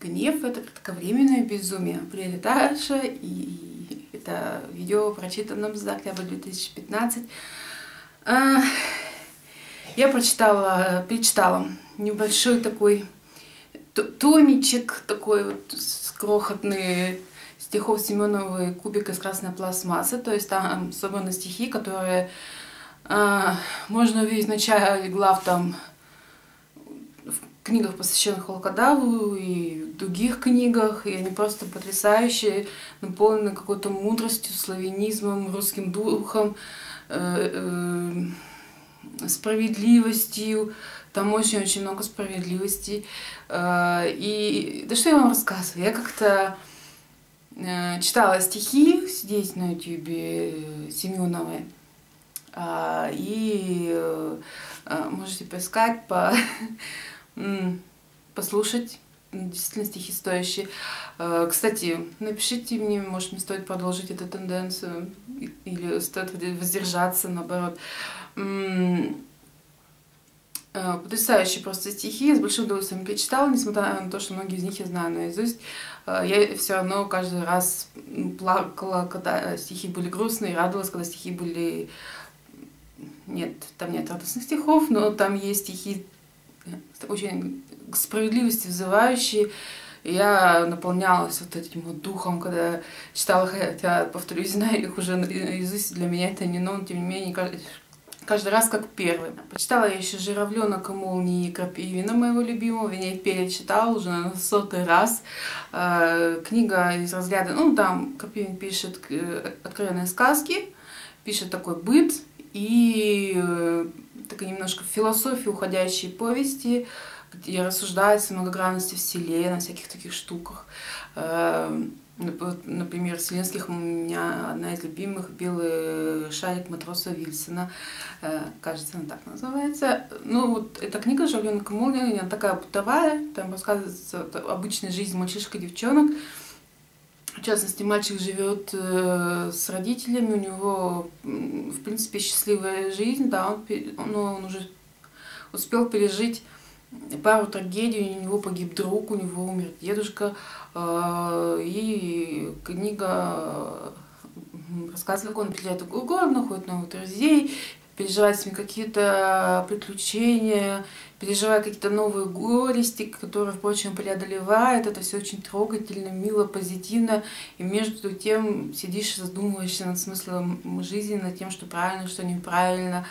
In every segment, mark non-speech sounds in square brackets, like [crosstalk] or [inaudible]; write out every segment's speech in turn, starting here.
Гнев – это кратковременное безумие. Привет, Аша, и это видео прочитано за октябрь 2015. А, я прочитала, перечитала небольшой такой томичек, такой вот крохотный стихов Семеновой «Кубик из красной пластмассы». То есть там собраны стихи, которые а, можно увидеть в начале глав там книгах, посвященных Волкодаву, и в других книгах, и они просто потрясающие, наполнены какой-то мудростью, славянизмом, русским духом, э, э, справедливостью. Там очень-очень много справедливости. Э, и да что я вам рассказываю? Я как-то читала стихи здесь на ютюбе Семеновой. И можете поискать по [laughs] послушать действительно стихи стоящие. Э, кстати, напишите мне, может, мне стоит продолжить эту тенденцию или стоит воздержаться, наоборот. Э, потрясающие просто стихи, я с большим удовольствием перечитала, несмотря на то, что многие из них я знаю наизусть. Э, я все равно каждый раз плакала, когда стихи были грустные, радовалась, когда стихи были... Нет, там нет радостных стихов, но там есть стихи очень к справедливости взывающие. Я наполнялась вот этим вот духом, когда читала, хотя, повторюсь, [laughs] знаю их уже наизусть, для меня это не но, тем не менее, каждый, раз как первый. Почитала я еще «Журавленок и молнии» Крапивина, моего любимого, я перечитала уже на сотый раз. Э, книга из разряда, ну, там Крапивин пишет э, откровенные сказки, пишет такой быт, и э, такой немножко философии уходящие повести, где рассуждается многогранности Вселенной, на всяких таких штуках. Э, например, Вселенских у меня одна из любимых «Белый шарик матроса Вильсона». Э, кажется, она так называется. Ну, вот эта книга «Жаленок и молния», она такая бытовая, там рассказывается обычная жизнь мальчишек и девчонок. В частности, мальчик живет э, с родителями, у него, в принципе, счастливая жизнь, да, он, ну, он уже успел пережить пару трагедий, у него погиб друг, у него умер дедушка, э, и книга рассказывает, как он приезжает в другой город, находит новых друзей, переживает с ними какие-то приключения, переживая какие-то новые горести, которые, впрочем, преодолевает. Это все очень трогательно, мило, позитивно. И между тем сидишь и задумываешься над смыслом жизни, над тем, что правильно, что неправильно.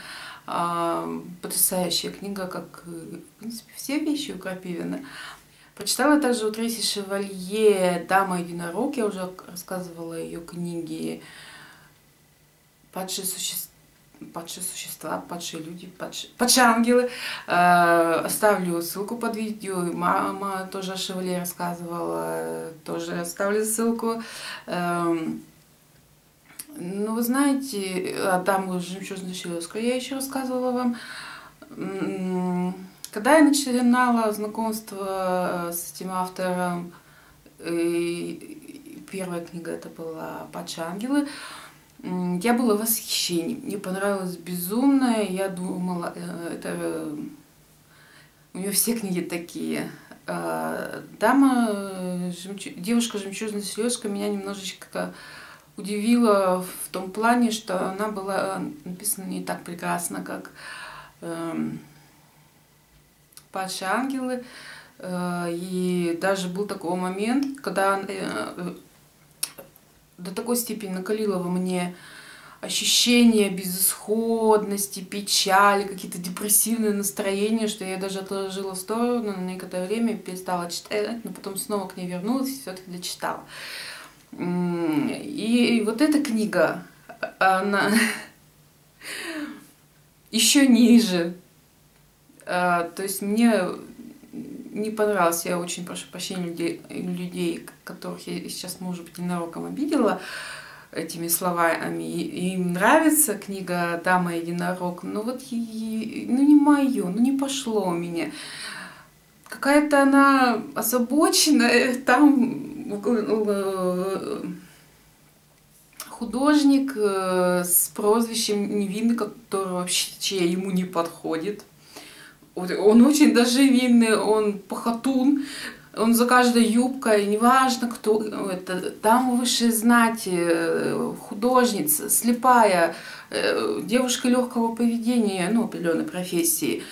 А, потрясающая книга, как, в принципе, все вещи у Крапивина. Прочитала также у Трейси Шевалье «Дама единорог». Я уже рассказывала ее книги «Падшие существа» падшие существа, падшие люди, падшие, падшие ангелы. Э, оставлю ссылку под видео. Мама тоже о Шевале рассказывала, тоже оставлю ссылку. Э, ну, вы знаете, а там «Жемчужная селезка» я еще рассказывала вам. Когда я начинала знакомство с этим автором, первая книга это была «Падшие ангелы», я была в восхищении. Мне понравилось безумно. Я думала, э, это у нее все книги такие. А, Дама, жемчу... девушка жемчужной слезка меня немножечко удивила в том плане, что она была написана не так прекрасно, как эм, Паши ангелы. Э, и даже был такой момент, когда э, до такой степени накалила во мне ощущение безысходности, печали, какие-то депрессивные настроения, что я даже отложила в сторону на некоторое время, перестала читать, но потом снова к ней вернулась и все-таки дочитала. И вот эта книга, она [laughs] еще ниже. А, то есть мне не понравилось. Я очень прошу прощения людей, людей которых я сейчас, может быть, ненароком обидела этими словами. Им нравится книга «Дама единорог», но вот ну не мое, ну не пошло у меня. Какая-то она озабоченная, там э, художник э, с прозвищем невинный, который вообще ему не подходит. Он очень даже винный, он похотун, он за каждой юбкой, неважно кто это, там выше знати, э, художница, слепая, э, девушка легкого поведения, ну, определенной профессии.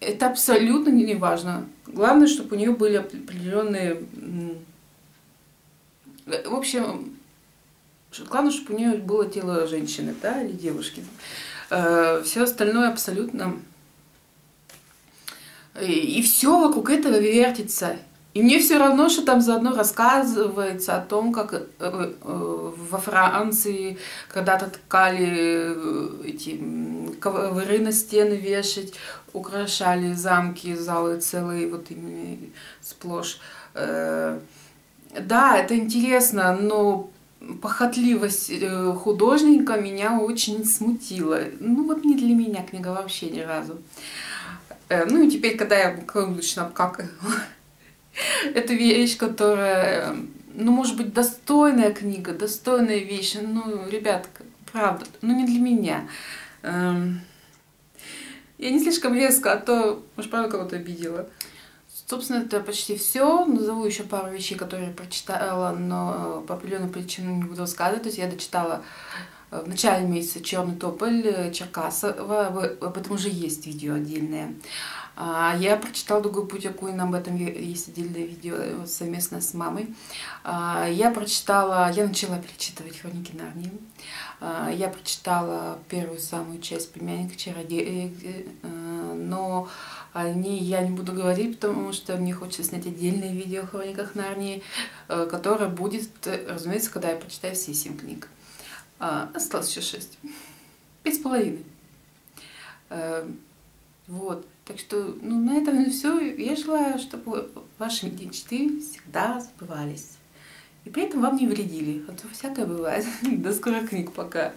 Это абсолютно не важно. Главное, чтобы у нее были определенные... В общем, главное, чтобы у нее было тело женщины, да, или девушки. Э, Все остальное абсолютно и все вокруг этого вертится. И мне все равно, что там заодно рассказывается о том, как э, э, во Франции когда-то ткали э, эти ковры на стены вешать, украшали замки, залы целые, вот ими сплошь. Да, это интересно, но похотливость художника меня очень смутила. Ну вот не для меня книга вообще ни разу. Ну и теперь, когда я начинаю как [laughs] это вещь, которая, ну, может быть, достойная книга, достойная вещь. Ну, ребят, правда, ну не для меня. Эм, я не слишком резко, а то, может, правда, кого-то обидела. Собственно, это почти все. Назову еще пару вещей, которые прочитала, но по определенным причинам не буду рассказывать. То есть я дочитала э, в начале месяца «Черный тополь» Черкасова. Об этом уже есть видео отдельное. А, я прочитала «Другой путь Акуина», об этом есть отдельное видео совместно с мамой. А, я прочитала, я начала перечитывать «Хроники Нарнии». А, я прочитала первую самую часть «Племянника чародея», э, но о ней я не буду говорить, потому что мне хочется снять отдельное видео о «Хрониках Нарнии», э, которое будет, разумеется, когда я прочитаю все семь книг. Осталось еще шесть. Пять с половиной. Э, вот. Так что, ну, на этом все. Я желаю, чтобы ваши мечты всегда сбывались. И при этом вам не вредили. А то всякое бывает. [laughs] До скорых книг. Пока.